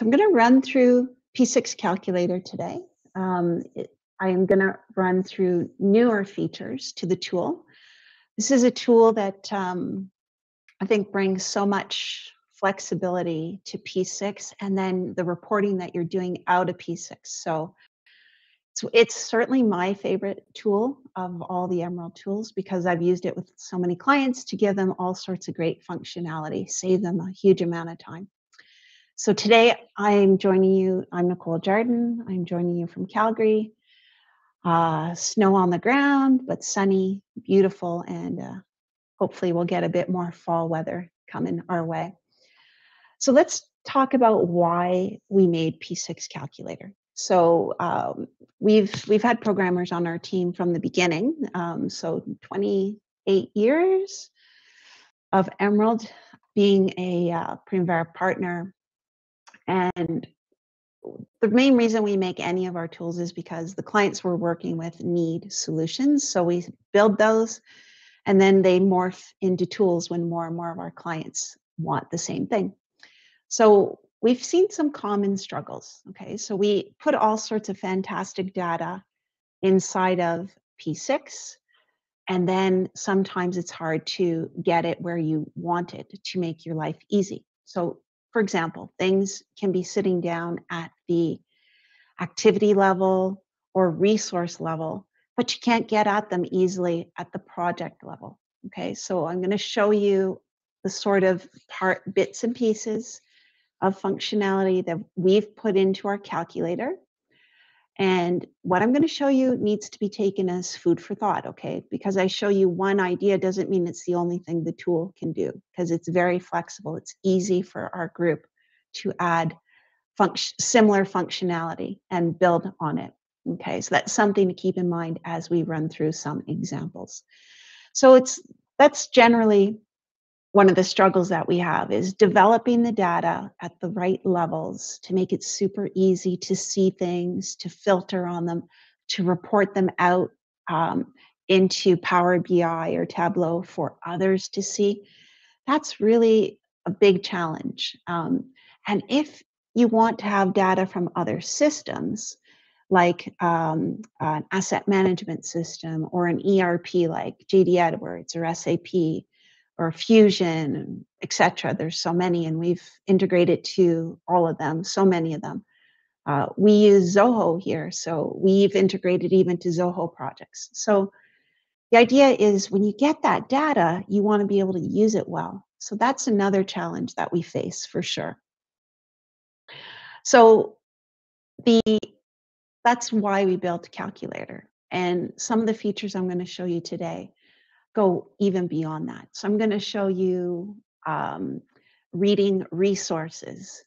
So I'm going to run through P6 Calculator today. Um, I am going to run through newer features to the tool. This is a tool that um, I think brings so much flexibility to P6 and then the reporting that you're doing out of P6. So so it's certainly my favorite tool of all the Emerald tools because I've used it with so many clients to give them all sorts of great functionality, save them a huge amount of time. So today I'm joining you, I'm Nicole Jardin. I'm joining you from Calgary. Uh, snow on the ground, but sunny, beautiful, and uh, hopefully we'll get a bit more fall weather coming our way. So let's talk about why we made P6 Calculator. So um, we've we've had programmers on our team from the beginning. Um, so 28 years of Emerald being a uh, Primavera partner, and the main reason we make any of our tools is because the clients we're working with need solutions. So we build those, and then they morph into tools when more and more of our clients want the same thing. So we've seen some common struggles. Okay, so we put all sorts of fantastic data inside of P6, and then sometimes it's hard to get it where you want it to make your life easy. So, for example, things can be sitting down at the activity level or resource level, but you can't get at them easily at the project level. Okay, so I'm going to show you the sort of part bits and pieces of functionality that we've put into our calculator. And what I'm going to show you needs to be taken as food for thought, okay? Because I show you one idea doesn't mean it's the only thing the tool can do, because it's very flexible. It's easy for our group to add function, similar functionality and build on it. Okay, so that's something to keep in mind as we run through some examples. So it's that's generally one of the struggles that we have is developing the data at the right levels to make it super easy to see things, to filter on them, to report them out um, into Power BI or Tableau for others to see. That's really a big challenge. Um, and if you want to have data from other systems, like um, an asset management system or an ERP like JD Edwards or SAP, or Fusion, etc. There's so many, and we've integrated to all of them, so many of them. Uh, we use Zoho here, so we've integrated even to Zoho projects. So the idea is when you get that data, you want to be able to use it well. So that's another challenge that we face for sure. So the that's why we built calculator. And some of the features I'm going to show you today go even beyond that. So I'm going to show you um, reading resources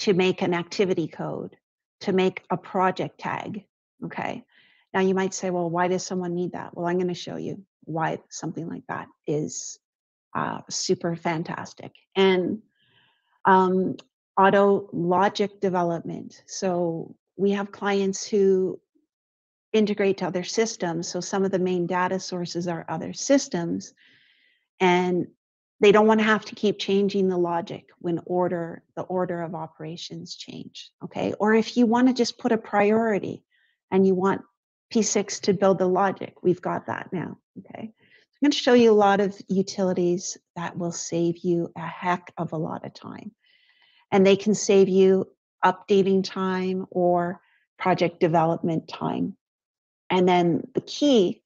to make an activity code, to make a project tag. Okay. Now you might say, well, why does someone need that? Well, I'm going to show you why something like that is uh, super fantastic. And um, auto logic development. So we have clients who integrate to other systems. So some of the main data sources are other systems. And they don't want to have to keep changing the logic when order the order of operations change. Okay. Or if you want to just put a priority and you want P6 to build the logic, we've got that now. Okay. I'm going to show you a lot of utilities that will save you a heck of a lot of time. And they can save you updating time or project development time and then the key,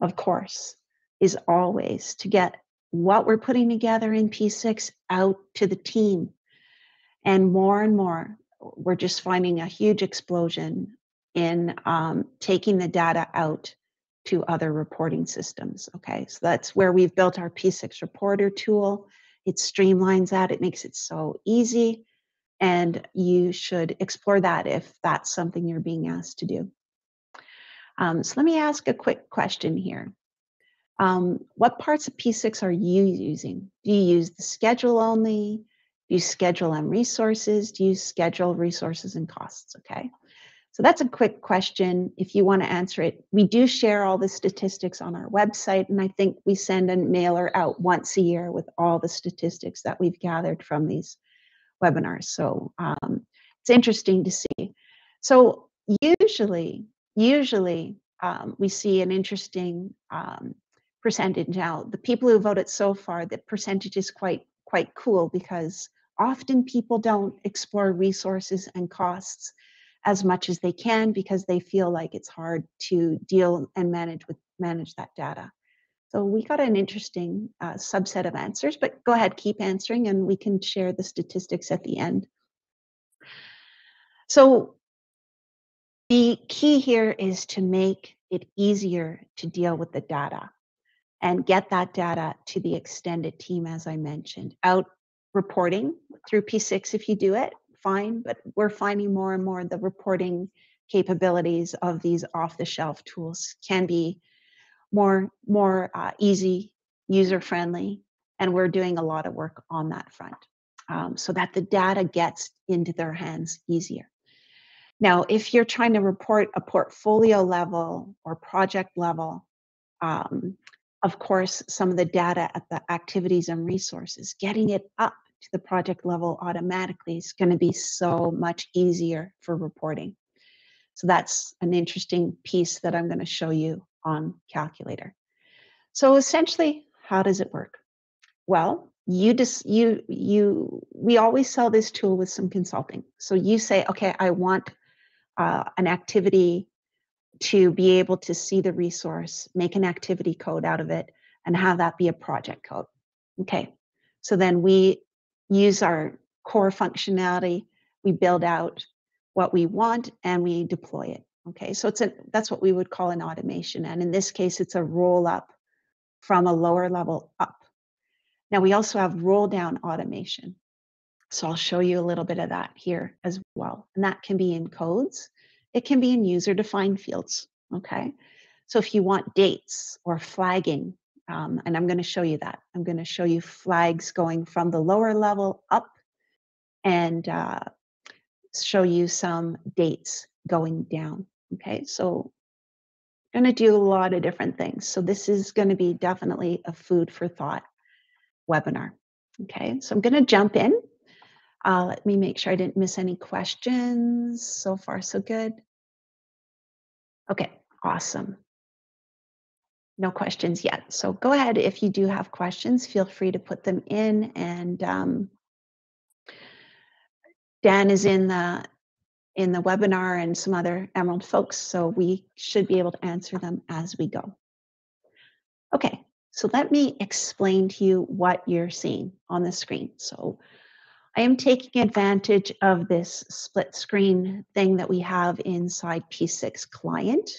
of course, is always to get what we're putting together in P6 out to the team. And more and more, we're just finding a huge explosion in um, taking the data out to other reporting systems. Okay, so that's where we've built our P6 reporter tool. It streamlines that, it makes it so easy. And you should explore that if that's something you're being asked to do. Um, so let me ask a quick question here. Um, what parts of P6 are you using? Do you use the schedule only? Do you schedule and resources? Do you schedule resources and costs? Okay. So that's a quick question. If you want to answer it, we do share all the statistics on our website, and I think we send a mailer out once a year with all the statistics that we've gathered from these webinars. So, um, it's interesting to see. So usually, usually um, we see an interesting um, percentage. Now, the people who voted so far, the percentage is quite quite cool because often people don't explore resources and costs as much as they can because they feel like it's hard to deal and manage with manage that data. So we got an interesting uh, subset of answers, but go ahead, keep answering and we can share the statistics at the end. So the key here is to make it easier to deal with the data and get that data to the extended team, as I mentioned. Out reporting through P6 if you do it, fine, but we're finding more and more the reporting capabilities of these off-the-shelf tools can be more, more uh, easy, user-friendly, and we're doing a lot of work on that front um, so that the data gets into their hands easier. Now, if you're trying to report a portfolio level or project level, um, of course, some of the data at the activities and resources, getting it up to the project level automatically is going to be so much easier for reporting. So that's an interesting piece that I'm going to show you on Calculator. So essentially, how does it work? Well, you just you you we always sell this tool with some consulting. So you say, okay, I want uh, an activity to be able to see the resource, make an activity code out of it, and have that be a project code. Okay, so then we use our core functionality, we build out what we want, and we deploy it. Okay, so it's a that's what we would call an automation, and in this case, it's a roll up from a lower level up. Now we also have roll down automation. So I'll show you a little bit of that here as well. And that can be in codes. It can be in user defined fields. Okay. So if you want dates or flagging, um, and I'm going to show you that. I'm going to show you flags going from the lower level up and uh, show you some dates going down. Okay. So I'm going to do a lot of different things. So this is going to be definitely a food for thought webinar. Okay. So I'm going to jump in uh, let me make sure I didn't miss any questions. So far, so good. Okay, awesome. No questions yet. So go ahead if you do have questions, feel free to put them in. And um, Dan is in the in the webinar and some other Emerald folks, so we should be able to answer them as we go. Okay, so let me explain to you what you're seeing on the screen. So I am taking advantage of this split screen thing that we have inside P6 client.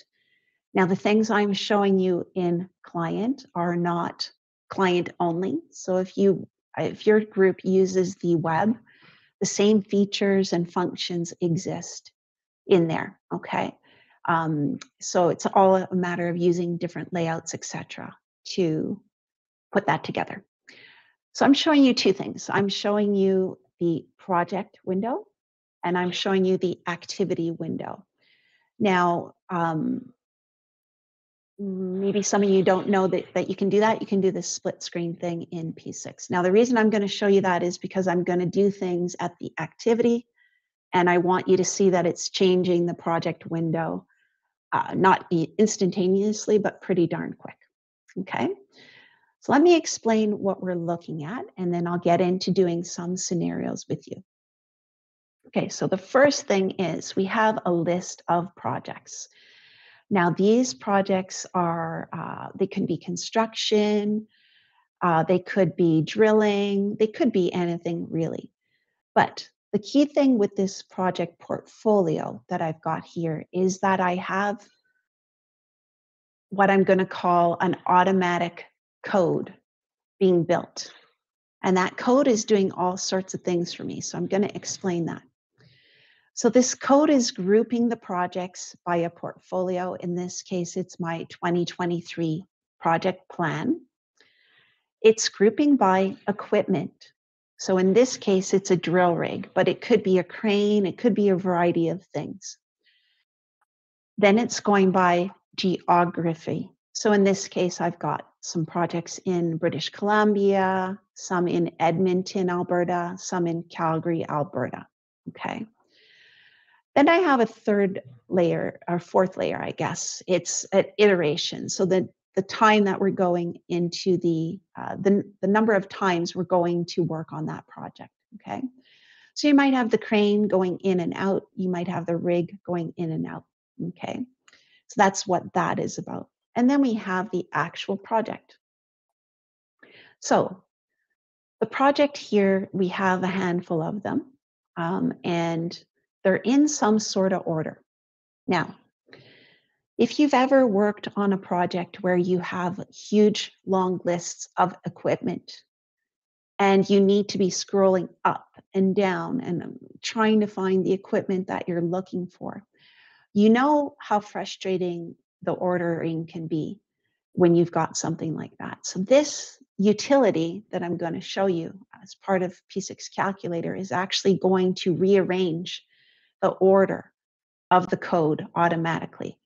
Now the things I'm showing you in client are not client only. So if you if your group uses the web, the same features and functions exist in there, okay? Um, so it's all a matter of using different layouts, etc., to put that together. So I'm showing you two things. I'm showing you the project window and I'm showing you the activity window. Now, um, maybe some of you don't know that, that you can do that. You can do the split screen thing in P6. Now, the reason I'm going to show you that is because I'm going to do things at the activity and I want you to see that it's changing the project window, uh, not instantaneously, but pretty darn quick. Okay. So let me explain what we're looking at, and then I'll get into doing some scenarios with you. Okay, so the first thing is we have a list of projects. Now, these projects are, uh, they can be construction, uh, they could be drilling, they could be anything really. But the key thing with this project portfolio that I've got here is that I have what I'm going to call an automatic code being built. And that code is doing all sorts of things for me. So I'm going to explain that. So this code is grouping the projects by a portfolio. In this case, it's my 2023 project plan. It's grouping by equipment. So in this case, it's a drill rig, but it could be a crane, it could be a variety of things. Then it's going by geography. So in this case, I've got some projects in British Columbia, some in Edmonton, Alberta, some in Calgary, Alberta. Okay. Then I have a third layer or fourth layer, I guess. It's an iteration. So the, the time that we're going into the, uh, the, the number of times we're going to work on that project, okay? So you might have the crane going in and out. You might have the rig going in and out, okay? So that's what that is about. And then we have the actual project. So the project here, we have a handful of them, um, and they're in some sort of order. Now, if you've ever worked on a project where you have huge long lists of equipment and you need to be scrolling up and down and um, trying to find the equipment that you're looking for, you know how frustrating the ordering can be when you've got something like that. So this utility that I'm going to show you as part of P6 Calculator is actually going to rearrange the order of the code automatically,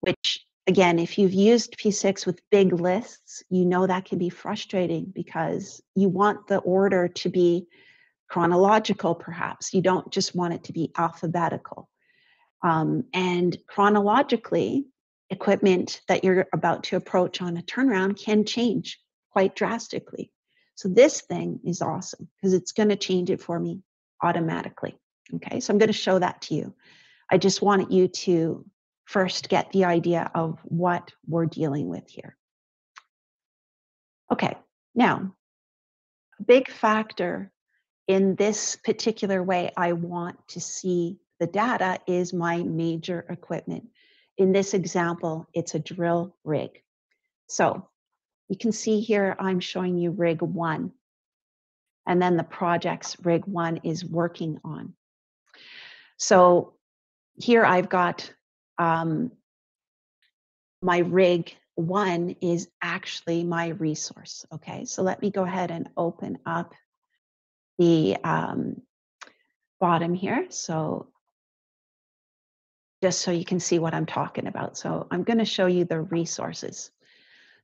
which again, if you've used P6 with big lists, you know that can be frustrating because you want the order to be chronological, perhaps. You don't just want it to be alphabetical. Um, and chronologically, equipment that you're about to approach on a turnaround can change quite drastically. So this thing is awesome because it's going to change it for me automatically. Okay, so I'm going to show that to you. I just wanted you to first get the idea of what we're dealing with here. Okay, now, a big factor in this particular way I want to see the data is my major equipment. In this example, it's a drill rig. So you can see here, I'm showing you rig one, and then the projects rig one is working on. So here I've got um, my rig one is actually my resource. Okay, so let me go ahead and open up the um, bottom here. So just so you can see what I'm talking about. So I'm going to show you the resources.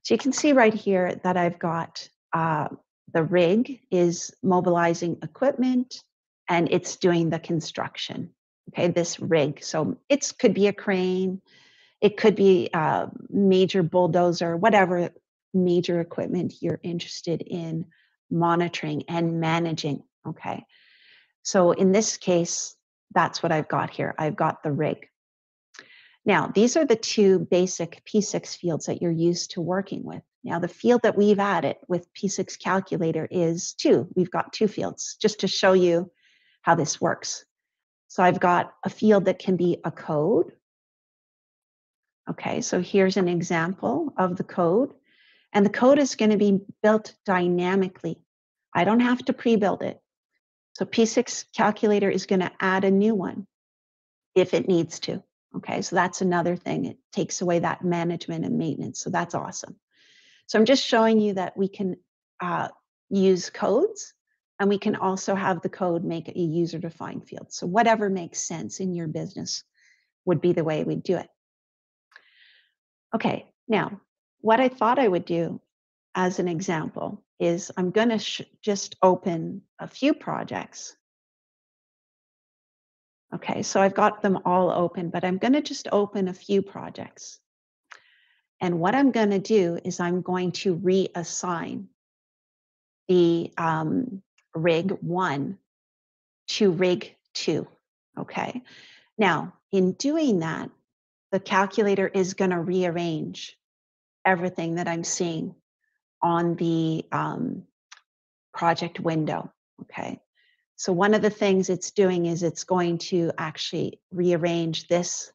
So you can see right here that I've got uh, the rig is mobilizing equipment and it's doing the construction okay, this rig. So it could be a crane, it could be a major bulldozer, whatever major equipment you're interested in monitoring and managing, okay? So in this case, that's what I've got here. I've got the rig. Now, these are the two basic P6 fields that you're used to working with. Now, the field that we've added with P6 Calculator is two. We've got two fields just to show you how this works. So I've got a field that can be a code. Okay, so here's an example of the code. And the code is going to be built dynamically. I don't have to pre-build it. So P6 calculator is going to add a new one if it needs to. Okay, so that's another thing. It takes away that management and maintenance. So that's awesome. So I'm just showing you that we can uh, use codes and we can also have the code make a user defined field. So whatever makes sense in your business would be the way we'd do it. Okay, now what I thought I would do as an example is I'm going to just open a few projects. Okay, so I've got them all open, but I'm going to just open a few projects. And what I'm going to do is I'm going to reassign the um, rig one to rig two. Okay. Now, in doing that, the calculator is going to rearrange everything that I'm seeing on the um, project window. Okay. So one of the things it's doing is it's going to actually rearrange this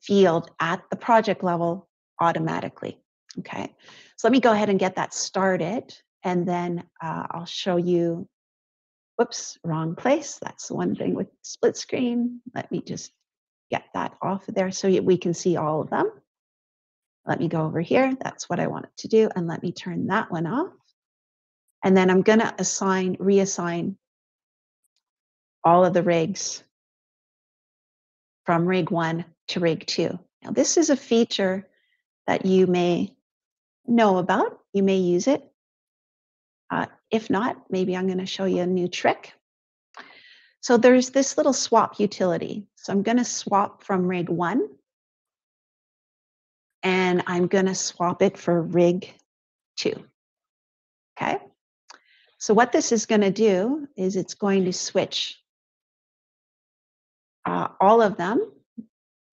field at the project level automatically. Okay. So let me go ahead and get that started. And then uh, I'll show you, whoops, wrong place. That's the one thing with split screen. Let me just get that off of there so we can see all of them. Let me go over here. That's what I wanted to do. And let me turn that one off. And then I'm going to assign, reassign all of the rigs from rig one to rig two. Now, this is a feature that you may know about. You may use it. Uh, if not, maybe I'm going to show you a new trick. So there's this little swap utility. So I'm going to swap from rig one and I'm going to swap it for rig two. Okay. So what this is going to do is it's going to switch uh, all of them.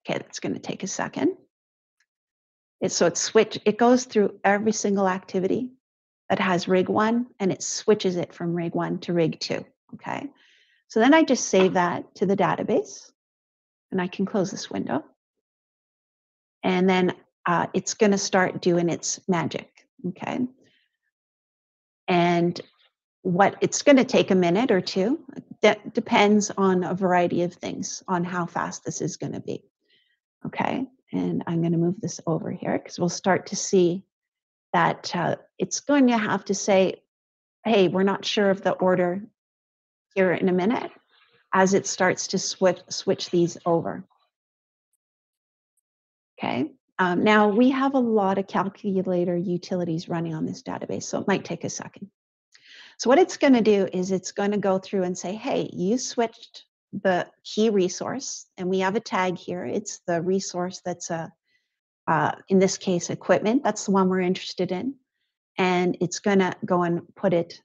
Okay, that's going to take a second. It's, so it's switch. It goes through every single activity that has rig one and it switches it from rig one to rig two. Okay. So then I just save that to the database and I can close this window. And then uh, it's going to start doing its magic. Okay. And what it's going to take a minute or two. That depends on a variety of things on how fast this is going to be. Okay. And I'm going to move this over here because we'll start to see that uh, it's going to have to say, hey, we're not sure of the order here in a minute as it starts to switch, switch these over. Okay, um, now we have a lot of calculator utilities running on this database, so it might take a second. So what it's going to do is it's going to go through and say, hey, you switched the key resource, and we have a tag here. It's the resource that's a, uh, in this case, equipment. That's the one we're interested in. And it's going to go and put it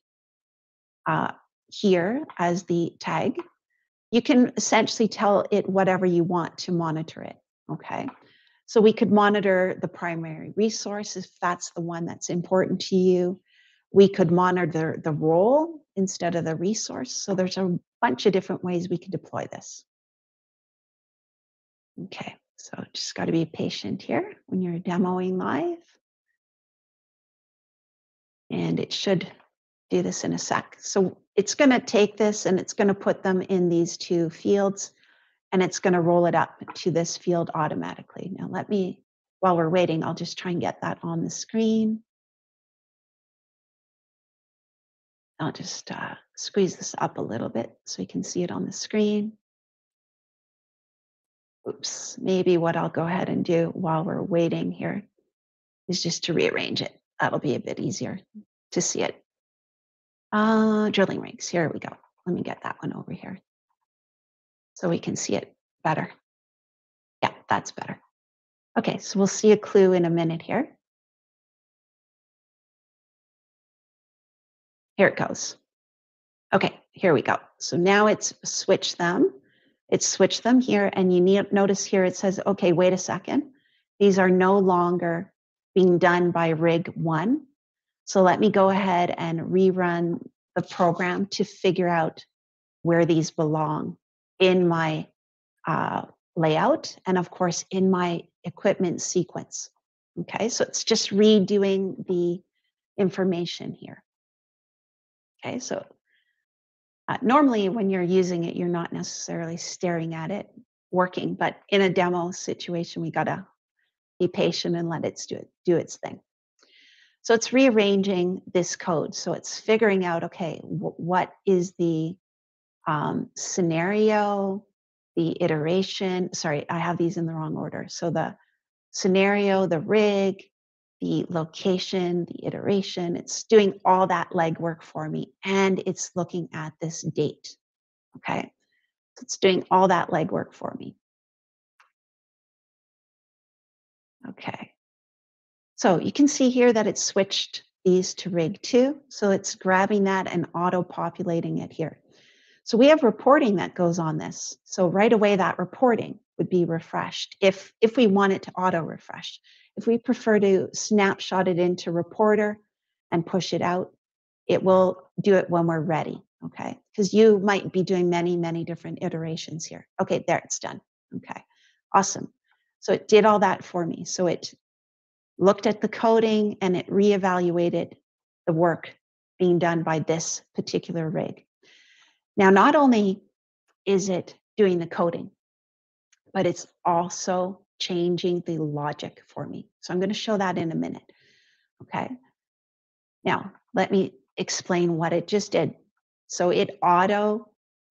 uh, here as the tag you can essentially tell it whatever you want to monitor it, okay? So we could monitor the primary resource if that's the one that's important to you. We could monitor the, role instead of the resource. So there's a bunch of different ways we could deploy this. Okay, so just got to be patient here when you're demoing live. And it should do this in a sec. So it's going to take this and it's going to put them in these two fields and it's going to roll it up to this field automatically. Now let me, while we're waiting, I'll just try and get that on the screen. I'll just uh, squeeze this up a little bit so you can see it on the screen. Oops, maybe what I'll go ahead and do while we're waiting here is just to rearrange it. That'll be a bit easier to see it. Uh, drilling rigs, here we go. Let me get that one over here so we can see it better. Yeah, that's better. Okay, so we'll see a clue in a minute here. Here it goes. Okay, here we go. So now it's switched them. It's switched them here and you need notice here it says, okay, wait a second. These are no longer being done by rig one. So let me go ahead and rerun the program to figure out where these belong in my uh, layout and of course in my equipment sequence. Okay, so it's just redoing the information here. Okay, so uh, normally when you're using it, you're not necessarily staring at it working, but in a demo situation, we gotta be patient and let it do, it, do its thing. So it's rearranging this code. So it's figuring out, okay, what is the um, scenario, the iteration. Sorry, I have these in the wrong order. So the scenario, the rig, the location, the iteration, it's doing all that legwork for me. And it's looking at this date. Okay. So it's doing all that legwork for me. Okay. So you can see here that it switched these to rig two. So it's grabbing that and auto populating it here. So we have reporting that goes on this. So right away that reporting would be refreshed if, if we want it to auto refresh. If we prefer to snapshot it into reporter and push it out, it will do it when we're ready, okay? Because you might be doing many, many different iterations here. Okay, there it's done, okay, awesome. So it did all that for me. So it looked at the coding and it reevaluated the work being done by this particular rig. Now, not only is it doing the coding, but it's also changing the logic for me. So I'm going to show that in a minute. Okay. Now, let me explain what it just did. So it auto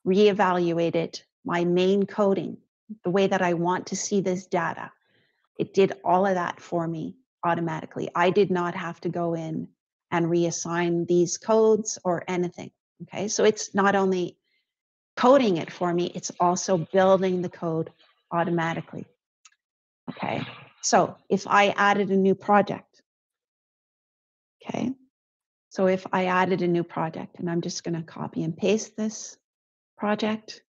reevaluated my main coding, the way that I want to see this data. It did all of that for me automatically. I did not have to go in and reassign these codes or anything. Okay, so it's not only coding it for me, it's also building the code automatically. Okay, so if I added a new project, okay, so if I added a new project and I'm just gonna copy and paste this project,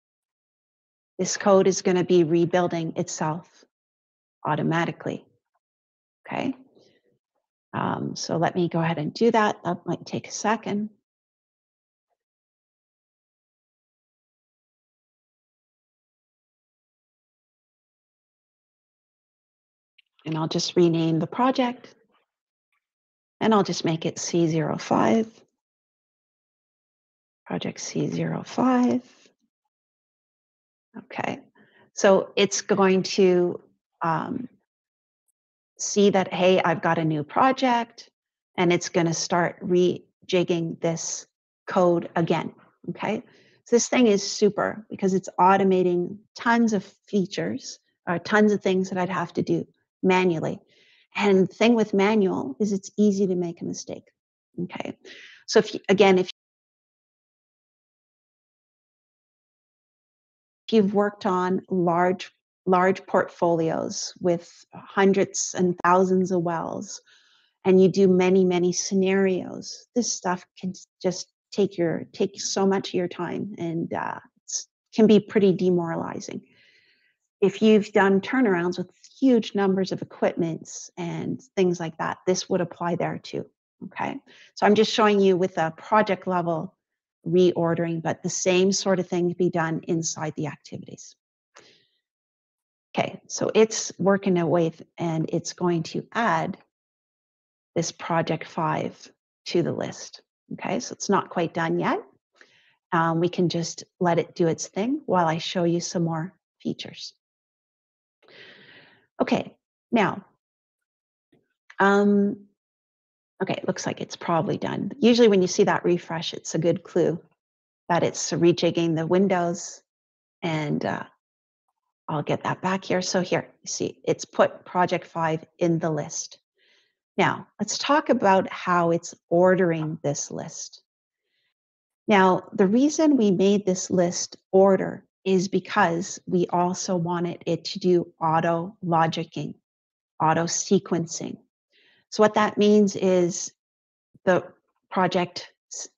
this code is gonna be rebuilding itself automatically, okay? Um, so let me go ahead and do that. That might take a second. And I'll just rename the project. And I'll just make it C05. Project C05. Okay, so it's going to um, see that, hey, I've got a new project and it's going to start rejigging this code again. Okay, so this thing is super because it's automating tons of features or tons of things that I'd have to do manually. And the thing with manual is it's easy to make a mistake. Okay, so if you, again, if you've worked on large large portfolios with hundreds and thousands of wells and you do many many scenarios this stuff can just take your take so much of your time and uh, can be pretty demoralizing if you've done turnarounds with huge numbers of equipments and things like that this would apply there too okay so i'm just showing you with a project level reordering but the same sort of thing be done inside the activities Okay, so it's working away and it's going to add this project five to the list. Okay, so it's not quite done yet. Um, we can just let it do its thing while I show you some more features. Okay, now, um, okay, it looks like it's probably done. Usually when you see that refresh, it's a good clue that it's rejigging the windows and uh, I'll get that back here. So here, you see, it's put project five in the list. Now, let's talk about how it's ordering this list. Now, the reason we made this list order is because we also wanted it to do auto logicking, auto sequencing. So what that means is the project,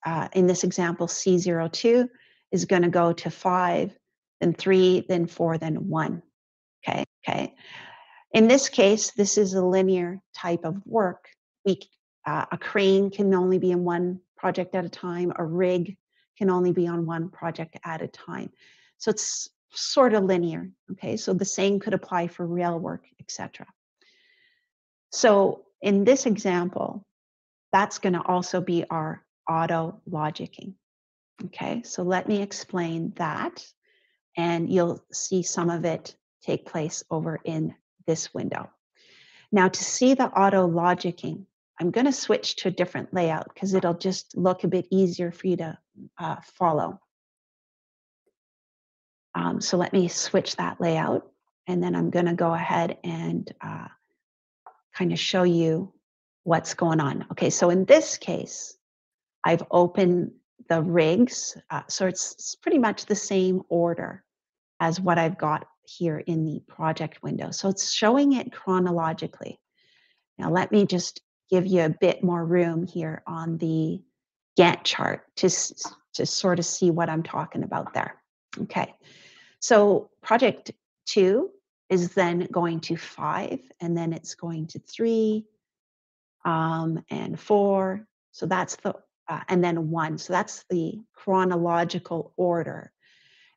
uh, in this example, C02, is going to go to five then three, then four, then one. Okay, okay. In this case, this is a linear type of work. We, uh, a crane can only be in one project at a time. A rig can only be on one project at a time. So it's sort of linear. Okay, so the same could apply for rail work, etc. So in this example, that's going to also be our auto logicking. Okay, so let me explain that and you'll see some of it take place over in this window. Now to see the auto logicking, I'm going to switch to a different layout because it'll just look a bit easier for you to uh, follow. Um, so let me switch that layout and then I'm going to go ahead and uh, kind of show you what's going on. Okay, so in this case, I've opened the rigs. Uh, so it's, it's pretty much the same order as what I've got here in the project window. So it's showing it chronologically. Now let me just give you a bit more room here on the Gantt chart to, to sort of see what I'm talking about there. Okay, so project two is then going to five, and then it's going to three um, and four. So that's the uh, and then one. So that's the chronological order.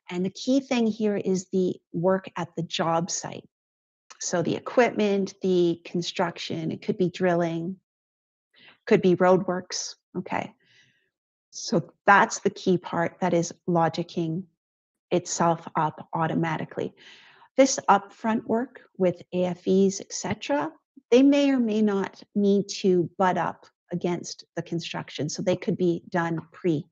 And the key thing here is the work at the job site. So the equipment, the construction, it could be drilling, could be roadworks. Okay. So that's the key part that is logicking itself up automatically. This upfront work with AFEs, etc., they may or may not need to butt up against the construction. So they could be done pre.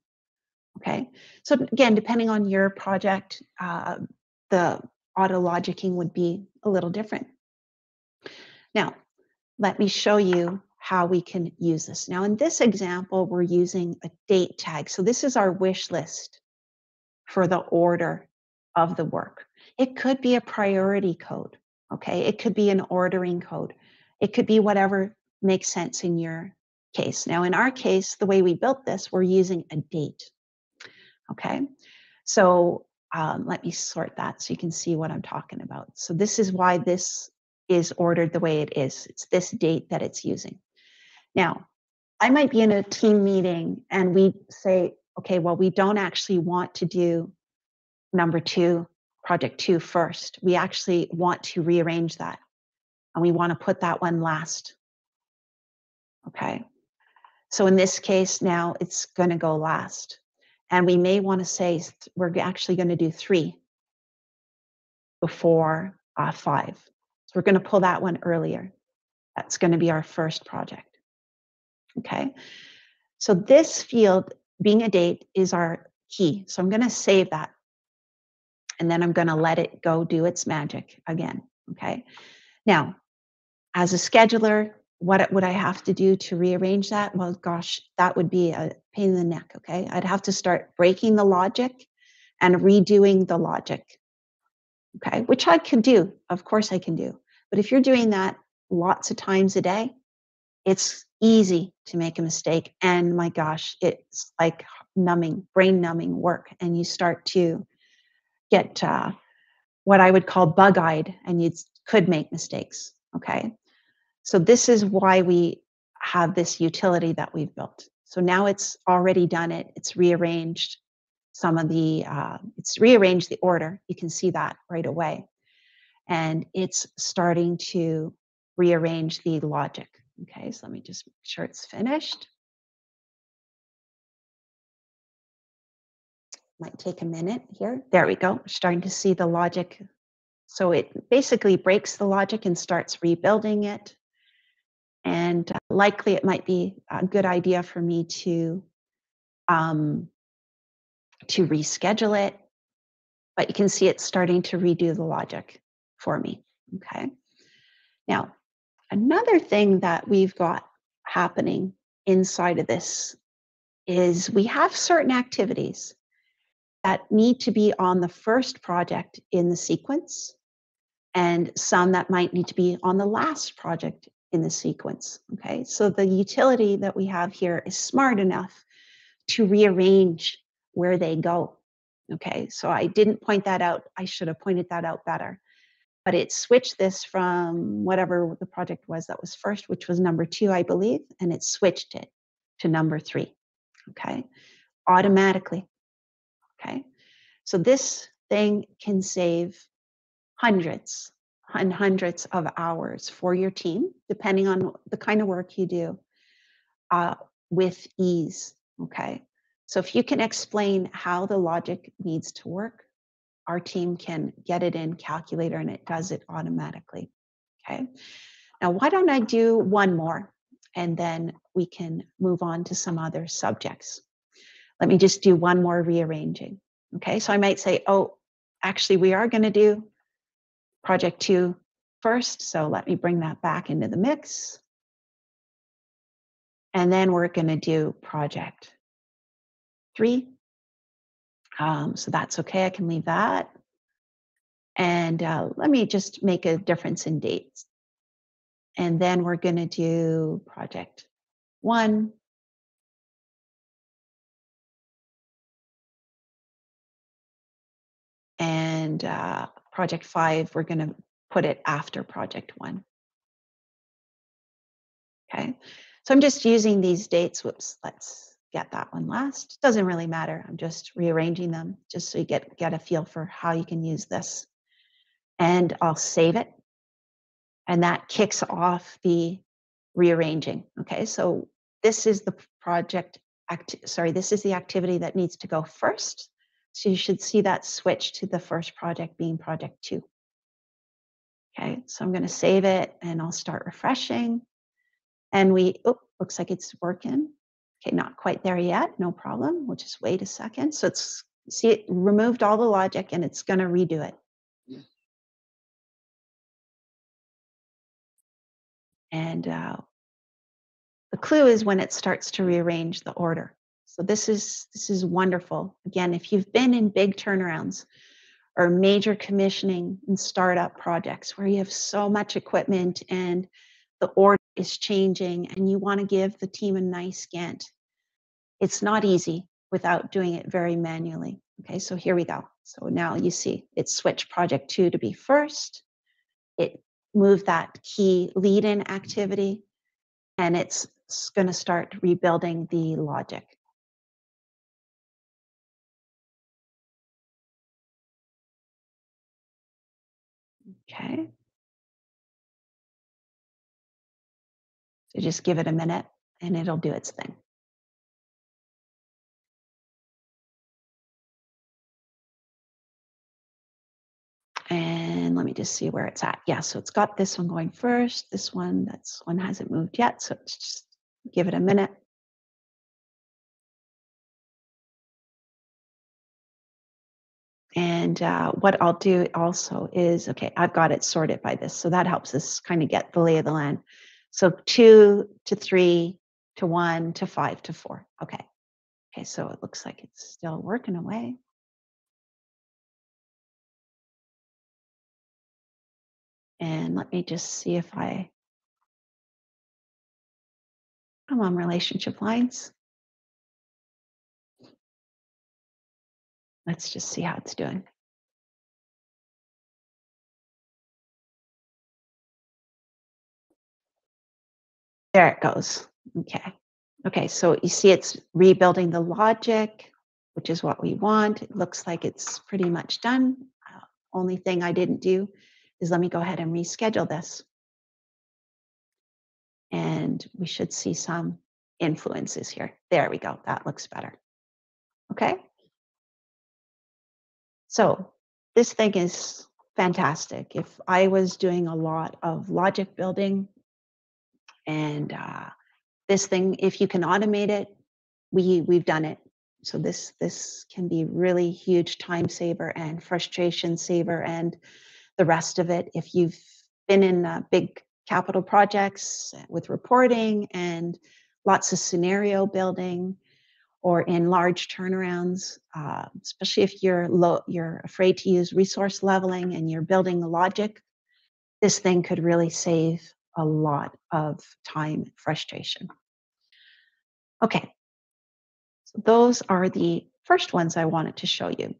Okay. So again, depending on your project, uh, the auto logicking would be a little different. Now, let me show you how we can use this. Now, in this example, we're using a date tag. So this is our wish list. For the order of the work. It could be a priority code, okay? It could be an ordering code. It could be whatever makes sense in your case. Now, in our case, the way we built this, we're using a date, okay? So um, let me sort that so you can see what I'm talking about. So this is why this is ordered the way it is. It's this date that it's using. Now, I might be in a team meeting and we say, okay, well, we don't actually want to do number two, project two first. We actually want to rearrange that and we want to put that one last. Okay. So in this case, now it's going to go last. And we may want to say we're actually going to do three before uh, five. So we're going to pull that one earlier. That's going to be our first project. Okay. So this field being a date is our key. So I'm going to save that. And then I'm going to let it go do its magic again. Okay. Now, as a scheduler, what would I have to do to rearrange that? Well, gosh, that would be a pain in the neck. Okay. I'd have to start breaking the logic and redoing the logic. Okay. Which I can do. Of course, I can do. But if you're doing that lots of times a day, it's easy to make a mistake. And my gosh, it's like numbing, brain numbing work. And you start to get uh, what I would call bug eyed and you could make mistakes. Okay. So this is why we have this utility that we've built. So now it's already done it. It's rearranged some of the, uh, it's rearranged the order. You can see that right away. And it's starting to rearrange the logic. Okay, so let me just make sure it's finished. Might take a minute here. There we go. We're starting to see the logic. So it basically breaks the logic and starts rebuilding it. And uh, likely it might be a good idea for me to um, to reschedule it. But you can see it's starting to redo the logic for me. Okay. Now, Another thing that we've got happening inside of this is we have certain activities that need to be on the first project in the sequence and some that might need to be on the last project in the sequence. Okay, so the utility that we have here is smart enough to rearrange where they go. Okay, so I didn't point that out. I should have pointed that out better but it switched this from whatever the project was that was first, which was number two, I believe, and it switched it to number three. Okay, automatically. Okay, so this thing can save hundreds and hundreds of hours for your team, depending on the kind of work you do, uh, with ease. Okay, so if you can explain how the logic needs to work, our team can get it in calculator and it does it automatically. Okay. Now, why don't I do one more and then we can move on to some other subjects. Let me just do one more rearranging. Okay, so I might say, oh, actually, we are going to do project two first. So let me bring that back into the mix. And then we're going to do project three um, so that's okay, I can leave that. And uh, let me just make a difference in dates. And then we're gonna do project one. And uh, project five, we're gonna put it after project one. Okay, so I'm just using these dates. Whoops, let's get that one last. Doesn't really matter. I'm just rearranging them just so you get, get a feel for how you can use this. And I'll save it. And that kicks off the rearranging. Okay, so this is the project, act, sorry, this is the activity that needs to go first. So you should see that switch to the first project being project two. Okay, so I'm going to save it and I'll start refreshing. And we, oh, looks like it's working. Okay, not quite there yet, no problem. We'll just wait a second. So it's, see it removed all the logic and it's gonna redo it. And uh, the clue is when it starts to rearrange the order. So this is this is wonderful. Again, if you've been in big turnarounds or major commissioning and startup projects where you have so much equipment and the order is changing and you want to give the team a nice Gantt, it's not easy without doing it very manually. Okay, so here we go. So now you see it switched project two to be first. It moved that key lead in activity and it's going to start rebuilding the logic. Okay. So just give it a minute and it'll do its thing. And let me just see where it's at. Yeah, so it's got this one going first. This one, that's one hasn't moved yet. So just give it a minute. And uh, what I'll do also is, okay, I've got it sorted by this. So that helps us kind of get the lay of the land. So two to three to one to five to four. Okay. Okay, so it looks like it's still working away. And let me just see if I, come on, relationship lines. Let's just see how it's doing. There it goes. Okay. Okay, so you see it's rebuilding the logic, which is what we want. It looks like it's pretty much done. Uh, only thing I didn't do is let me go ahead and reschedule this. And we should see some influences here. There we go. That looks better. Okay. So this thing is fantastic. If I was doing a lot of logic building and uh, this thing, if you can automate it, we, we've done it. So this, this can be really huge time saver and frustration saver and the rest of it. If you've been in uh, big capital projects with reporting and lots of scenario building, or in large turnarounds, uh, especially if you're low, you're afraid to use resource leveling and you're building the logic, this thing could really save a lot of time and frustration. Okay, so those are the first ones I wanted to show you.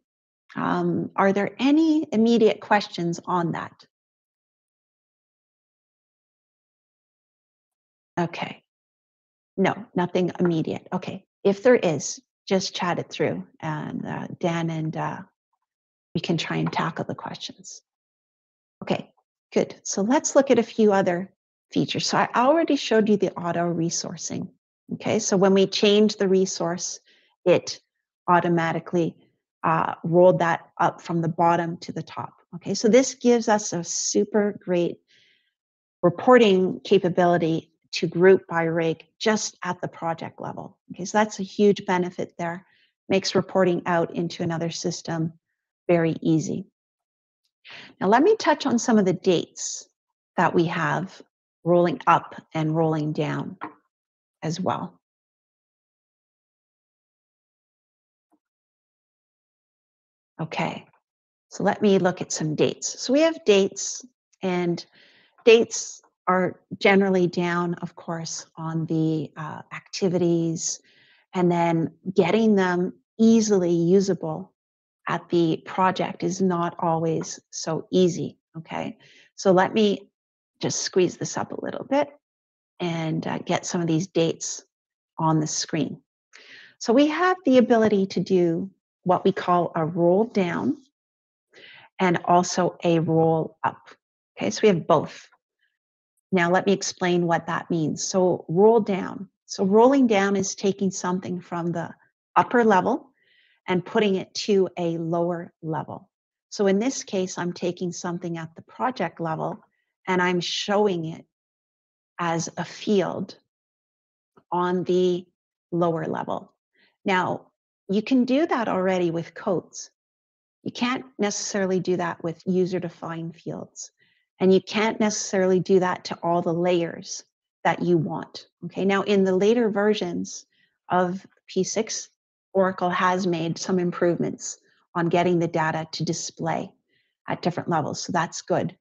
Um, are there any immediate questions on that? Okay. No, nothing immediate. Okay. If there is, just chat it through and uh, Dan and uh, we can try and tackle the questions. Okay, good. So let's look at a few other features. So I already showed you the auto resourcing. Okay, so when we change the resource, it automatically uh, rolled that up from the bottom to the top. Okay, so this gives us a super great reporting capability to group by rake just at the project level. Okay, so that's a huge benefit there. Makes reporting out into another system very easy. Now let me touch on some of the dates that we have rolling up and rolling down as well. Okay, so let me look at some dates. So we have dates and dates are generally down, of course, on the uh, activities and then getting them easily usable at the project is not always so easy. Okay, so let me just squeeze this up a little bit and uh, get some of these dates on the screen. So we have the ability to do what we call a roll down and also a roll up. Okay, so we have both. Now, let me explain what that means. So, roll down. So, rolling down is taking something from the upper level and putting it to a lower level. So, in this case, I'm taking something at the project level and I'm showing it as a field on the lower level. Now, you can do that already with codes. You can't necessarily do that with user defined fields. And you can't necessarily do that to all the layers that you want. Okay, now in the later versions of P6, Oracle has made some improvements on getting the data to display at different levels. So that's good,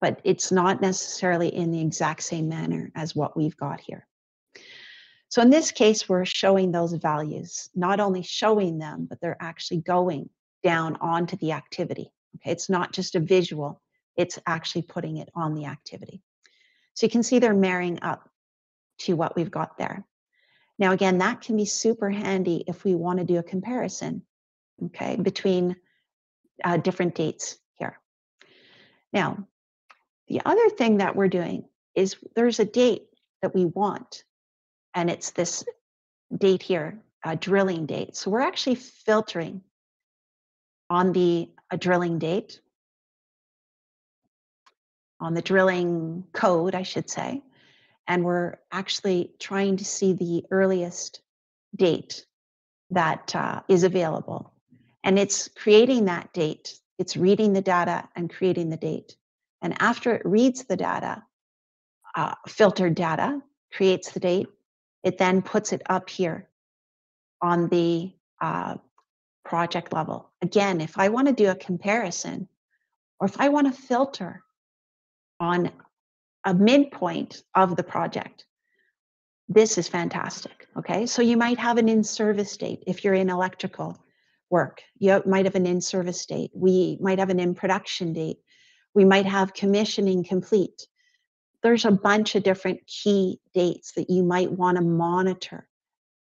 but it's not necessarily in the exact same manner as what we've got here. So in this case, we're showing those values, not only showing them, but they're actually going down onto the activity. Okay, it's not just a visual, it's actually putting it on the activity. So you can see they're marrying up to what we've got there. Now, again, that can be super handy if we want to do a comparison, okay, between uh, different dates here. Now, the other thing that we're doing is there's a date that we want, and it's this date here, a drilling date. So we're actually filtering on the a drilling date, on the drilling code, I should say, and we're actually trying to see the earliest date that uh, is available. And it's creating that date, it's reading the data and creating the date. And after it reads the data, uh, filtered data, creates the date, it then puts it up here on the uh, project level. Again, if I want to do a comparison or if I want to filter on a midpoint of the project, this is fantastic. Okay, so you might have an in service date if you're in electrical work. You might have an in service date. We might have an in production date. We might have commissioning complete. There's a bunch of different key dates that you might want to monitor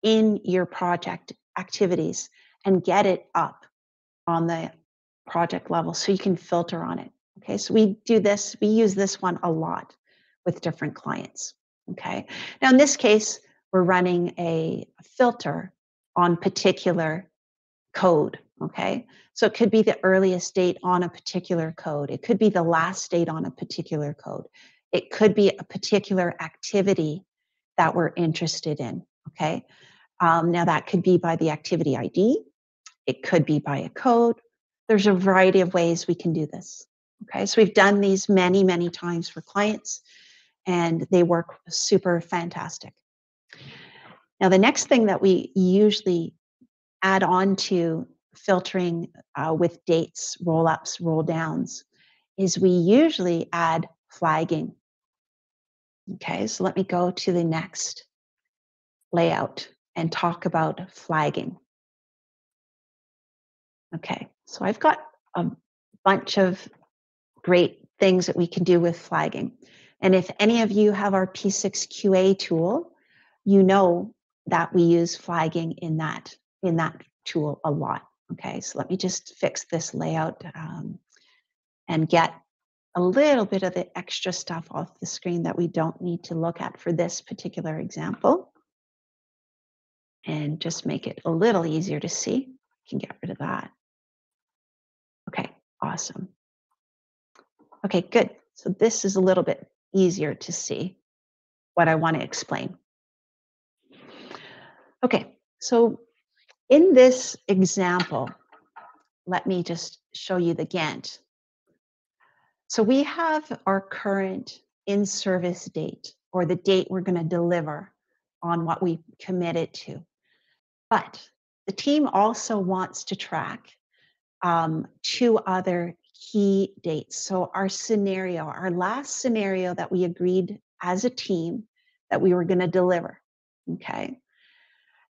in your project activities and get it up on the project level so you can filter on it. Okay, so we do this, we use this one a lot with different clients. Okay, now in this case, we're running a filter on particular code. Okay, so it could be the earliest date on a particular code, it could be the last date on a particular code, it could be a particular activity that we're interested in. Okay, um, now that could be by the activity ID, it could be by a code. There's a variety of ways we can do this. Okay, so we've done these many, many times for clients and they work super fantastic. Now, the next thing that we usually add on to filtering uh, with dates, roll ups, roll downs, is we usually add flagging. Okay, so let me go to the next layout and talk about flagging. Okay, so I've got a bunch of great things that we can do with flagging. And if any of you have our P6QA tool, you know that we use flagging in that in that tool a lot. Okay, so let me just fix this layout um, and get a little bit of the extra stuff off the screen that we don't need to look at for this particular example. And just make it a little easier to see. I can get rid of that. Okay, awesome. Okay, good. So this is a little bit easier to see what I want to explain. Okay, so in this example, let me just show you the Gantt. So we have our current in-service date or the date we're going to deliver on what we committed to. But the team also wants to track um, two other key dates. So, our scenario, our last scenario that we agreed as a team that we were going to deliver, okay,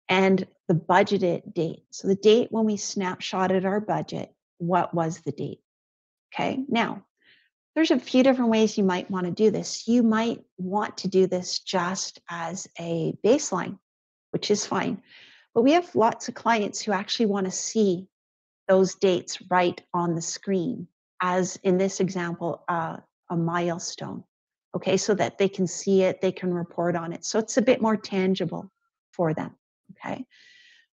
and the budgeted date. So, the date when we snapshotted our budget, what was the date? Okay, now there's a few different ways you might want to do this. You might want to do this just as a baseline, which is fine. But we have lots of clients who actually want to see those dates right on the screen, as in this example, uh, a milestone. Okay, so that they can see it, they can report on it. So it's a bit more tangible for them. Okay,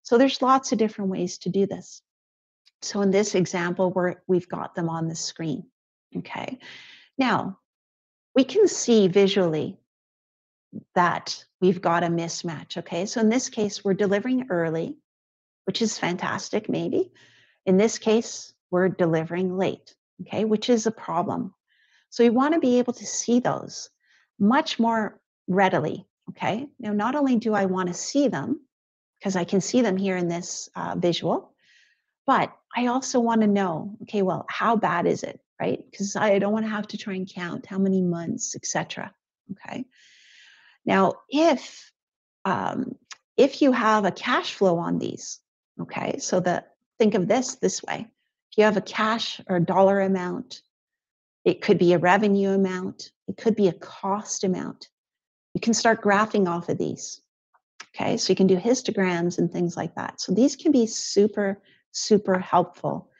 so there's lots of different ways to do this. So in this example, we're, we've got them on the screen. Okay, now we can see visually that we've got a mismatch. Okay, so in this case, we're delivering early, which is fantastic, maybe. In this case, we're delivering late, okay, which is a problem. So we want to be able to see those much more readily, okay? Now, not only do I want to see them, because I can see them here in this uh, visual. But I also want to know, okay, well, how bad is it, right? Because I don't want to have to try and count how many months, etc. Okay. Now, if um, if you have a cash flow on these, okay, so that think of this this way: if you have a cash or dollar amount, it could be a revenue amount, it could be a cost amount. You can start graphing off of these. Okay, so you can do histograms and things like that. So these can be super, super helpful,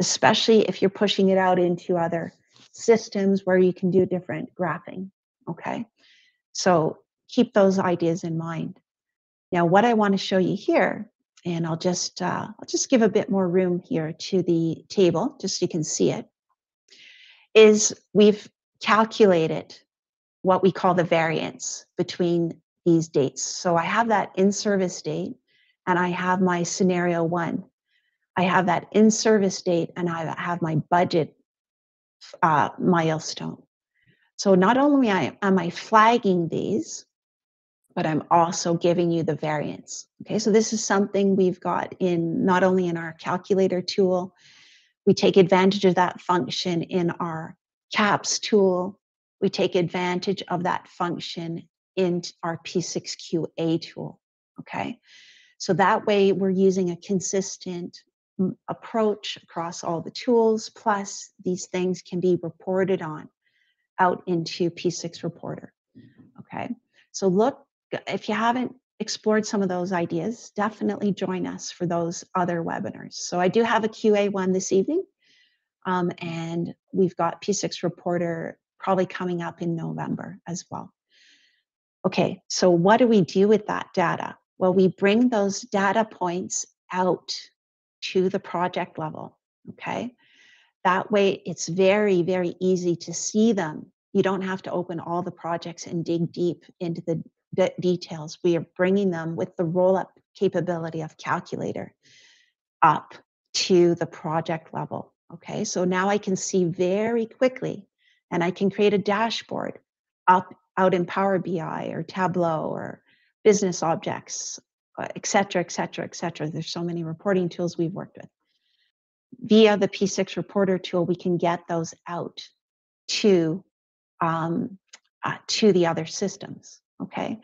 especially if you're pushing it out into other systems where you can do different graphing. Okay, so keep those ideas in mind. Now, what I want to show you here, and I'll just uh, I'll just give a bit more room here to the table, just so you can see it, is we've calculated what we call the variance between these dates. So I have that in-service date and I have my scenario one. I have that in-service date and I have my budget uh, milestone. So not only am I flagging these, but I'm also giving you the variance. Okay, so this is something we've got in not only in our calculator tool, we take advantage of that function in our CAPS tool, we take advantage of that function in our P6QA tool. Okay. So that way we're using a consistent approach across all the tools, plus these things can be reported on out into P6 Reporter. Okay. So look, if you haven't explored some of those ideas, definitely join us for those other webinars. So I do have a QA one this evening. Um, and we've got P6 Reporter probably coming up in November as well. Okay, so what do we do with that data? Well, we bring those data points out to the project level, okay? That way it's very, very easy to see them. You don't have to open all the projects and dig deep into the de details. We are bringing them with the roll-up capability of Calculator up to the project level, okay? So now I can see very quickly and I can create a dashboard up out in Power BI or Tableau or business objects, et cetera, et cetera, et cetera. There's so many reporting tools we've worked with. Via the P6 Reporter tool, we can get those out to um, uh, to the other systems. Okay.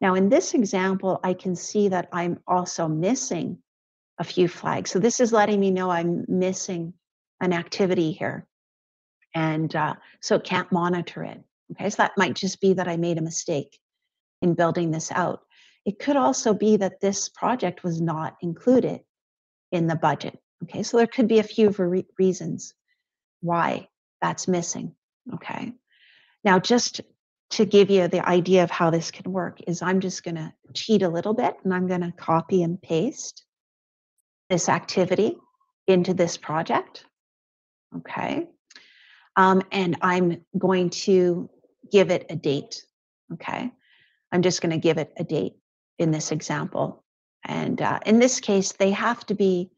Now, in this example, I can see that I'm also missing a few flags. So this is letting me know I'm missing an activity here and uh, so it can't monitor it. Okay, so that might just be that I made a mistake in building this out. It could also be that this project was not included in the budget. Okay, so there could be a few re reasons why that's missing. Okay, now just to give you the idea of how this can work is I'm just going to cheat a little bit and I'm going to copy and paste this activity into this project. Okay. Um, and I'm going to give it a date. Okay. I'm just going to give it a date in this example. And uh, in this case, they have to be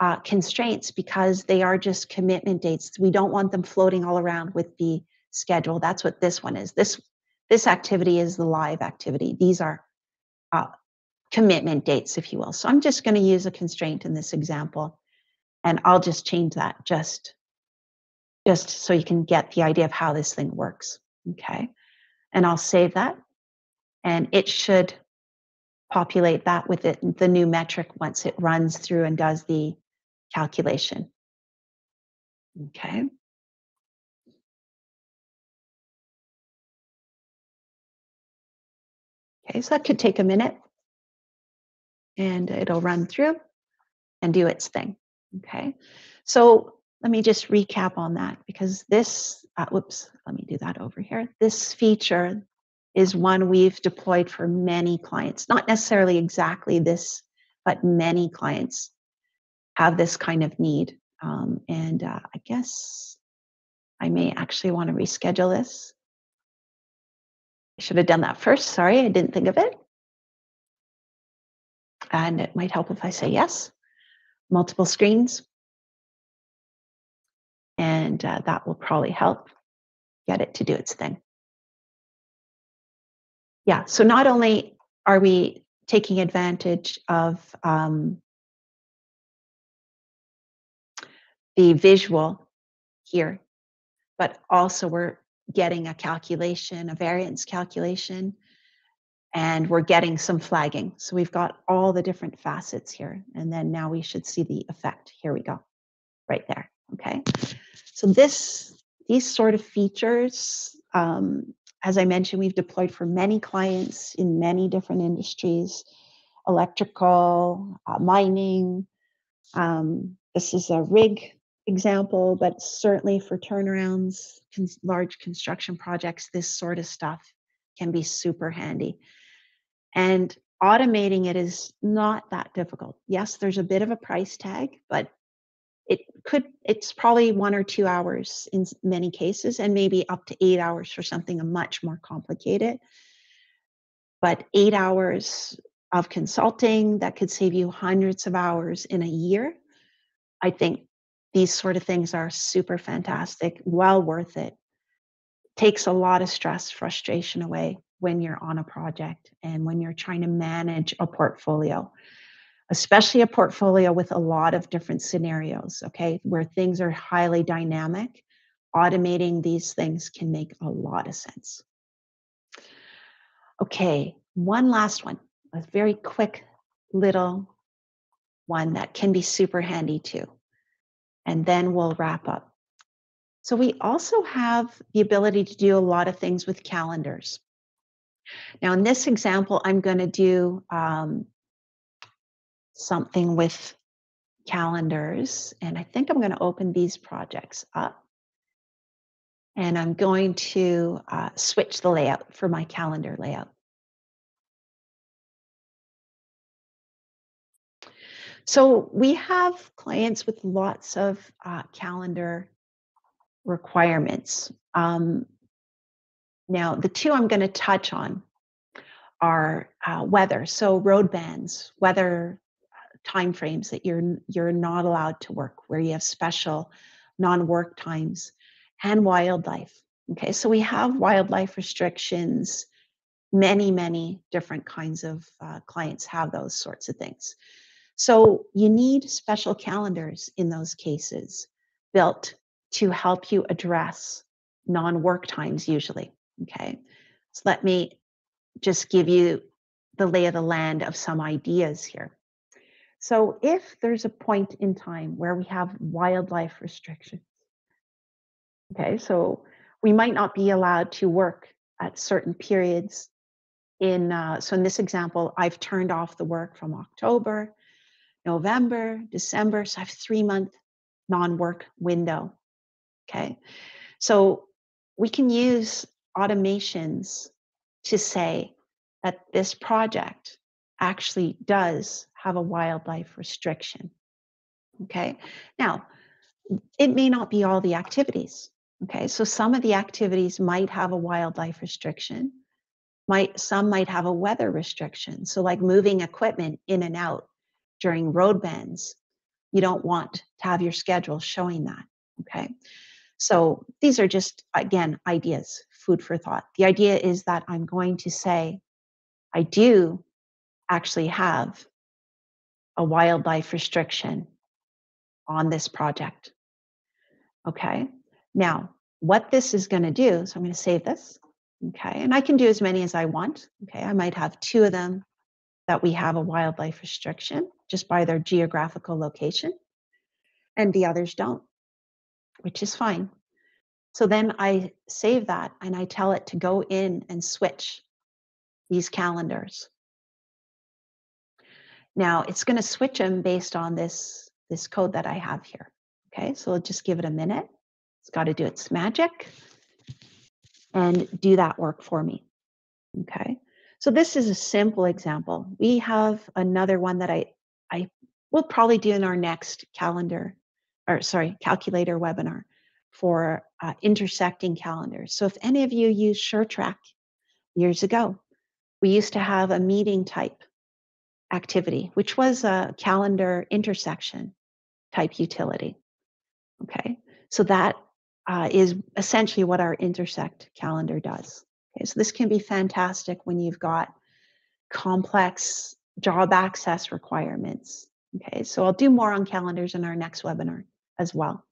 uh, constraints because they are just commitment dates. We don't want them floating all around with the schedule. That's what this one is. This this activity is the live activity. These are uh, commitment dates, if you will. So I'm just going to use a constraint in this example, and I'll just change that just just so you can get the idea of how this thing works. Okay. And I'll save that. And it should populate that with it, the new metric once it runs through and does the calculation. Okay. Okay, so that could take a minute and it'll run through and do its thing. Okay, so let me just recap on that because this, uh, whoops, let me do that over here. This feature is one we've deployed for many clients, not necessarily exactly this, but many clients have this kind of need. Um, and uh, I guess I may actually want to reschedule this. I should have done that first. Sorry, I didn't think of it. And it might help if I say yes. Multiple screens and uh, that will probably help get it to do its thing. Yeah, so not only are we taking advantage of um, the visual here, but also we're getting a calculation, a variance calculation, and we're getting some flagging. So we've got all the different facets here. And then now we should see the effect. Here we go, right there, okay? So this, these sort of features, um, as I mentioned, we've deployed for many clients in many different industries, electrical, uh, mining. Um, this is a rig example, but certainly for turnarounds, large construction projects, this sort of stuff can be super handy. And automating it is not that difficult. Yes, there's a bit of a price tag, but could it's probably one or two hours in many cases and maybe up to 8 hours for something much more complicated. But 8 hours of consulting that could save you hundreds of hours in a year. I think these sort of things are super fantastic, well worth it. Takes a lot of stress, frustration away when you're on a project and when you're trying to manage a portfolio, especially a portfolio with a lot of different scenarios, okay, where things are highly dynamic. Automating these things can make a lot of sense. Okay, one last one, a very quick little one that can be super handy too. And then we'll wrap up. So we also have the ability to do a lot of things with calendars. Now, in this example, I'm going to do um, something with calendars, and I think I'm going to open these projects up. And I'm going to uh, switch the layout for my calendar layout. So we have clients with lots of uh, calendar requirements. Um, now, the two I'm going to touch on are uh, weather, so road bans, weather timeframes that you're you're not allowed to work, where you have special non-work times, and wildlife. Okay, so we have wildlife restrictions. Many, many different kinds of uh, clients have those sorts of things. So you need special calendars in those cases built to help you address non-work times usually. Okay, so let me just give you the lay of the land of some ideas here. So if there's a point in time where we have wildlife restrictions, okay, so we might not be allowed to work at certain periods in, uh, so in this example, I've turned off the work from October, November, December, so I have three month non-work window, okay? So we can use automations to say that this project actually does have a wildlife restriction. Okay, now hmm. it may not be all the activities. Okay, so some of the activities might have a wildlife restriction. Might some might have a weather restriction. So like moving equipment in and out during road bans, you don't want to have your schedule showing that. Okay, so these are just, again, ideas, food for thought. The idea is that I'm going to say, I do actually have a wildlife restriction on this project. Okay, now what this is going to do, so I'm going to save this. Okay, and I can do as many as I want. Okay, I might have two of them that we have a wildlife restriction just by their geographical location, and the others don't which is fine. So then I save that and I tell it to go in and switch these calendars. Now it's going to switch them based on this, this code that I have here. Okay, so we'll just give it a minute. It's got to do its magic and do that work for me. Okay, so this is a simple example. We have another one that I, I will probably do in our next calendar or sorry, calculator webinar for uh, intersecting calendars. So if any of you use SureTrak years ago, we used to have a meeting type activity, which was a calendar intersection type utility. Okay, so that uh, is essentially what our intersect calendar does. Okay, so this can be fantastic when you've got complex job access requirements. Okay, so I'll do more on calendars in our next webinar as well.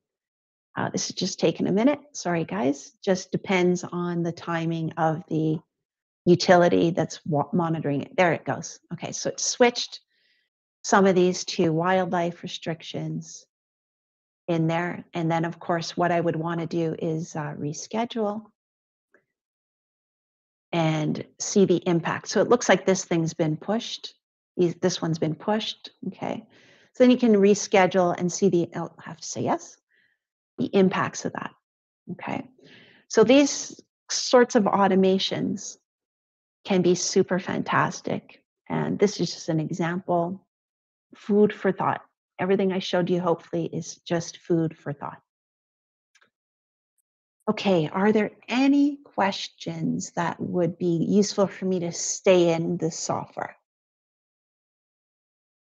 Uh, this is just taking a minute. Sorry, guys. Just depends on the timing of the utility that's monitoring it. There it goes. Okay, so it switched some of these to wildlife restrictions in there. And then, of course, what I would want to do is uh, reschedule and see the impact. So it looks like this thing's been pushed. This one's been pushed. Okay. So then you can reschedule and see the, I'll oh, have to say yes, the impacts of that. Okay. So these sorts of automations can be super fantastic. And this is just an example. Food for thought. Everything I showed you, hopefully, is just food for thought. Okay, are there any questions that would be useful for me to stay in this software?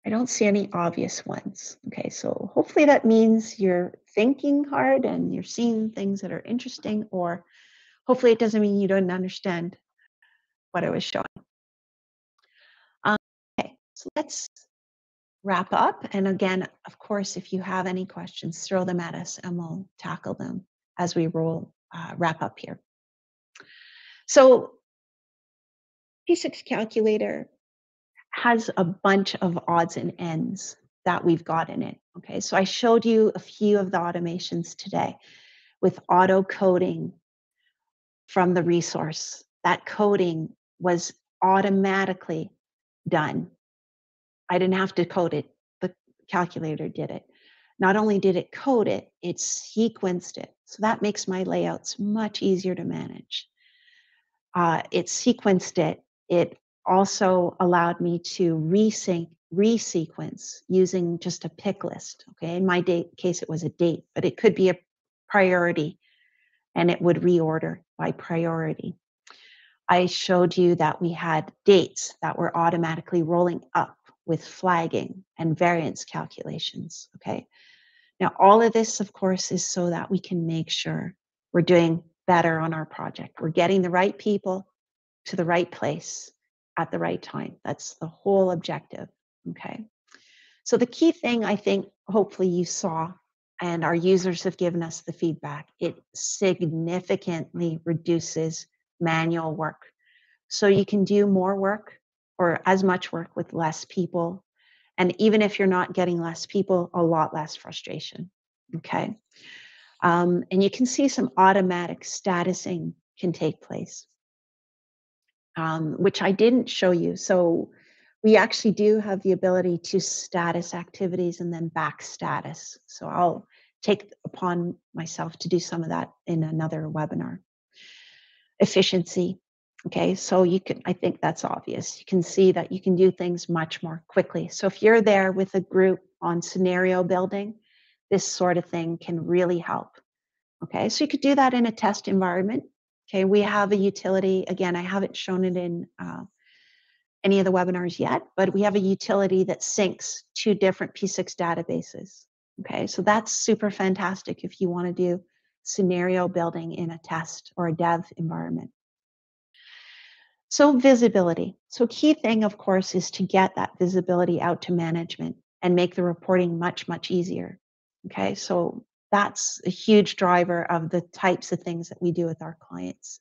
I don't see any obvious ones. Okay, so hopefully that means you're thinking hard and you're seeing things that are interesting, or hopefully it doesn't mean you don't understand what I was showing. Um, okay, so let's wrap up. And again, of course, if you have any questions, throw them at us and we'll tackle them as we roll uh, wrap up here. So P6 calculator has a bunch of odds and ends that we've got in it. Okay, so I showed you a few of the automations today with auto coding from the resource. That coding was automatically done. I didn't have to code it, the calculator did it. Not only did it code it, it sequenced it. So that makes my layouts much easier to manage. Uh, it sequenced it. It also allowed me to resync, resequence using just a pick list. Okay, in my date case, it was a date, but it could be a priority and it would reorder by priority. I showed you that we had dates that were automatically rolling up with flagging and variance calculations. Okay. Now, all of this, of course, is so that we can make sure we're doing better on our project. We're getting the right people to the right place at the right time. That's the whole objective. Okay. So, the key thing I think, hopefully, you saw, and our users have given us the feedback, it significantly reduces manual work. So you can do more work or as much work with less people. And even if you're not getting less people, a lot less frustration. Okay. Um, and you can see some automatic statusing can take place, um, which I didn't show you. So we actually do have the ability to status activities and then back status. So I'll take upon myself to do some of that in another webinar efficiency. Okay, so you can, I think that's obvious. You can see that you can do things much more quickly. So if you're there with a group on scenario building, this sort of thing can really help. Okay, so you could do that in a test environment. Okay, we have a utility. Again, I haven't shown it in uh, any of the webinars yet, but we have a utility that syncs two different P6 databases. Okay, so that's super fantastic if you want to do scenario building in a test or a dev environment. So visibility. So key thing, of course, is to get that visibility out to management and make the reporting much, much easier. Okay, so that's a huge driver of the types of things that we do with our clients.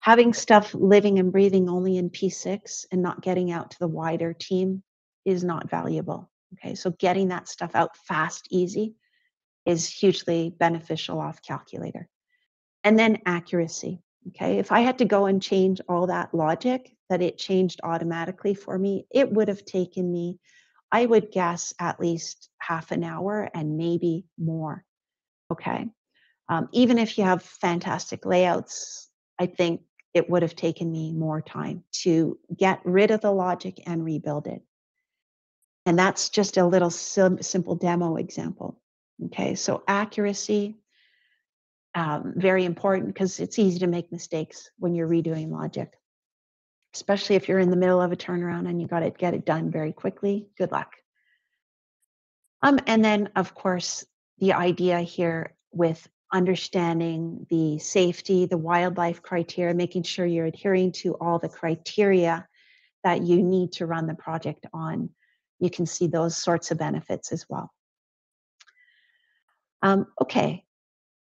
Having stuff living and breathing only in P6 and not getting out to the wider team is not valuable. Okay, so getting that stuff out fast, easy is hugely beneficial off calculator. And then accuracy. Okay, if I had to go and change all that logic that it changed automatically for me, it would have taken me, I would guess, at least half an hour and maybe more. Okay, um, even if you have fantastic layouts, I think it would have taken me more time to get rid of the logic and rebuild it. And that's just a little sim- simple demo example. Okay, so accuracy, um, very important because it's easy to make mistakes when you're redoing logic, especially if you're in the middle of a turnaround and you got to get it done very quickly. Good luck. Um, and then, of course, the idea here with understanding the safety, the wildlife criteria, making sure you're adhering to all the criteria that you need to run the project on, you can see those sorts of benefits as well. Um, okay,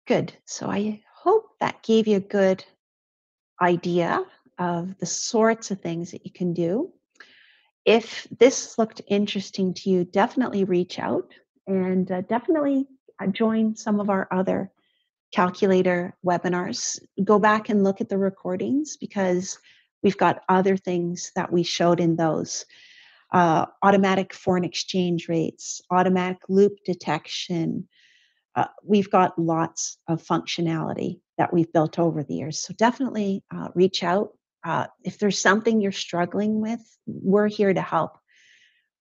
good. So I hope that gave you a good idea of the sorts of things that you can do. If this looked interesting to you, definitely reach out and uh, definitely uh, join some of our other calculator webinars. Go back and look at the recordings because we've got other things that we showed in those. Uh, automatic foreign exchange rates, automatic loop detection. Uh, we've got lots of functionality that we've built over the years. So definitely uh, reach out. Uh, if there's something you're struggling with, we're here to help.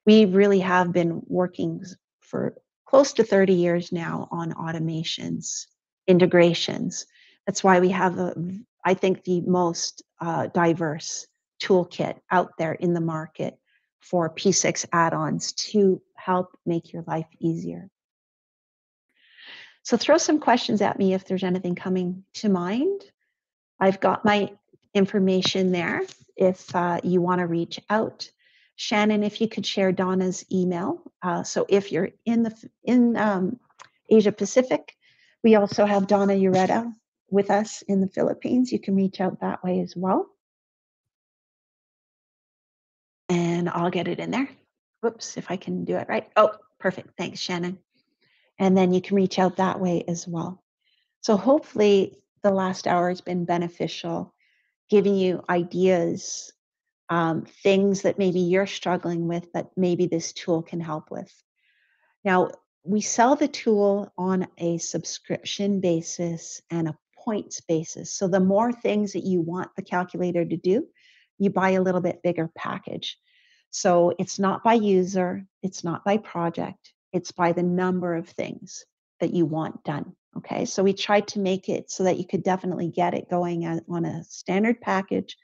We really have been working for close to 30 years now on automations, integrations. That's why we have, a, I think, the most uh, diverse toolkit out there in the market for P6 add-ons to help make your life easier. So throw some questions at me if there's anything coming to mind. I've got my information there if uh, you want to reach out. Shannon, if you could share Donna's email. Uh, so if you're in the in um, Asia Pacific, we also have Donna Ureta with us in the Philippines. You can reach out that way as well. And I'll get it in there. Whoops, if I can do it right. Oh, perfect. Thanks, Shannon. And then you can reach out that way as well. So hopefully the last hour has been beneficial, giving you ideas, um, things that maybe you're struggling with that maybe this tool can help with. Now, we sell the tool on a subscription basis and a points basis. So the more things that you want the calculator to do, you buy a little bit bigger package. So it's not by user, it's not by project, it's by the number of things that you want done. Okay, so we tried to make it so that you could definitely get it going on a standard package.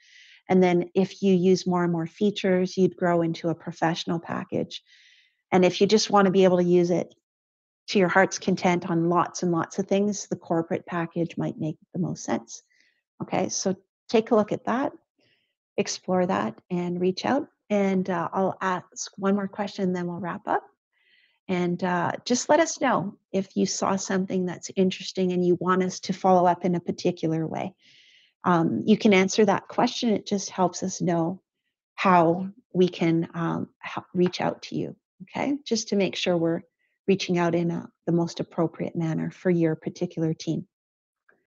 And then if you use more and more features, you'd grow into a professional package. And if you just want to be able to use it to your heart's content on lots and lots of things, the corporate package might make the most sense. Okay, so take a look at that, explore that, and reach out. And uh, I'll ask one more question, then we'll wrap up. And uh, just let us know if you saw something that's interesting and you want us to follow up in a particular way. Um, you can answer that question. It just helps us know how we can um, reach out to you. Okay, just to make sure we're reaching out in a, the most appropriate manner for your particular team.